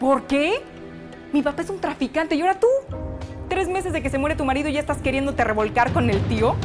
¿Por qué? Mi papá es un traficante y ahora tú. Tres meses de que se muere tu marido y ya estás queriéndote revolcar con el tío.